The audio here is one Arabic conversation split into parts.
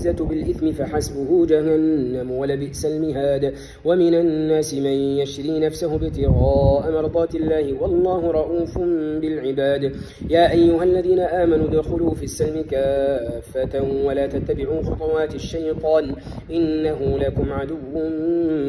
العزة بالإثم فحسبه جهنم ولبئس المهاد. ومن الناس من يشري نفسه ابتغاء مرضات الله والله رؤوف بالعباد. يا أيها الذين آمنوا ادخلوا في السلم كافة ولا تتبعوا خطوات الشيطان إنه لكم عدو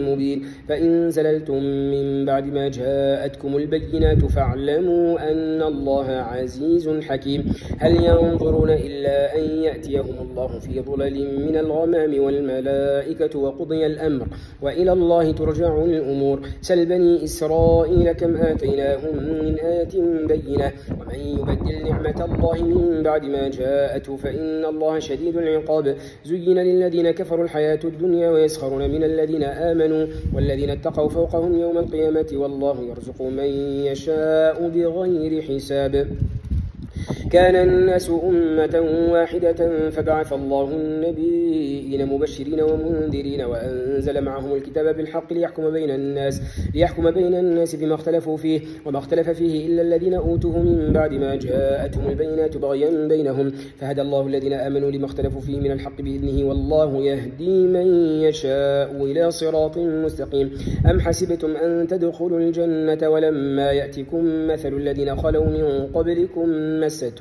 مبين. فإن زللتم من بعد ما جاءتكم البينات فاعلموا أن الله عزيز حكيم. هل ينظرون إلا أن يأتيهم الله في ظلل من الغمام والملائكة وقضي الأمر وإلى الله ترجع الأمور. سل بني إسرائيل كم آتيناهم من آية بينة. ومن يبدل نعمة الله من بعد ما جاءته فإن الله شديد العقاب. زين للذين كفروا الحياة الدنيا ويسخرون من الذين آمنوا والذين اتقوا فوقهم يوم القيامة. والله يرزق من يشاء بغير حساب. كان الناس أمة واحدة فبعث الله النبيين مبشرين ومنذرين وأنزل معهم الكتاب بالحق ليحكم بين الناس ليحكم بين الناس فيما اختلفوا فيه وما اختلف فيه إلا الذين أوتوه من بعد ما جاءتهم البينات بغيا بينهم فهدى الله الذين آمنوا لما اختلفوا فيه من الحق بإذنه والله يهدي من يشاء إلى صراط مستقيم أم حسبتم أن تدخلوا الجنة ولما يأتكم مثل الذين خلوا من قبلكم مستهم